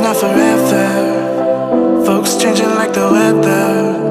not forever. Folks changing like the weather.